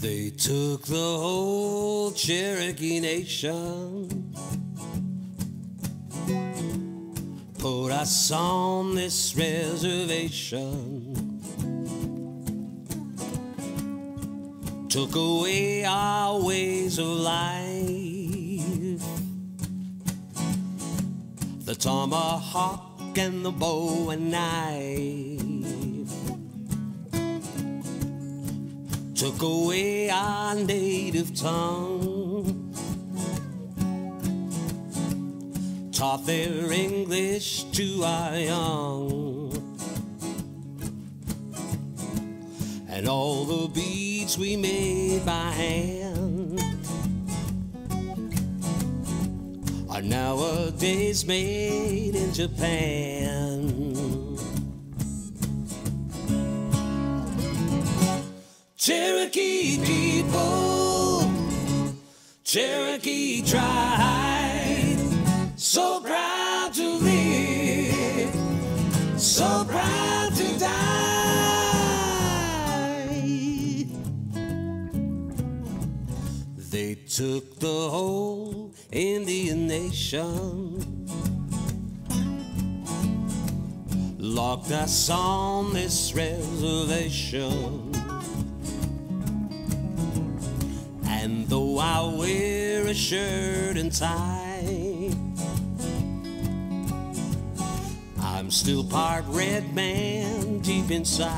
They took the whole Cherokee Nation, put us on this reservation, took away our ways of life. The tomahawk and the bow and knife. Took away our native tongue, taught their English to our young, and all the beads we made by hand are nowadays made in Japan. Cherokee people, Cherokee tribe, so proud to live, so proud to die. They took the whole Indian nation, locked us on this reservation. And though I wear a shirt and tie, I'm still part red man deep inside.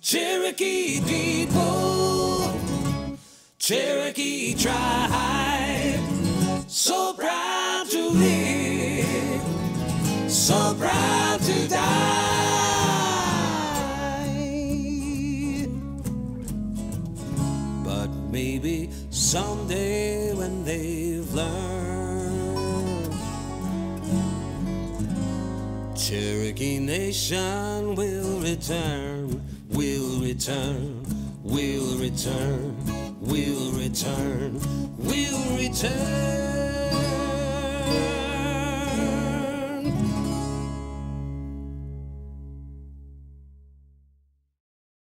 Cherokee people, Cherokee tribe, so proud to live, so proud to die. Maybe someday when they've learned, Cherokee Nation will return, will return, will return, will return, will return.